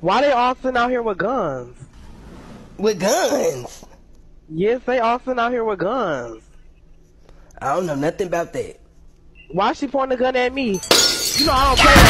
Why they all sitting out here with guns? With guns? Yes, they all sitting out here with guns. I don't know nothing about that. Why she pointing a gun at me? You know I don't play.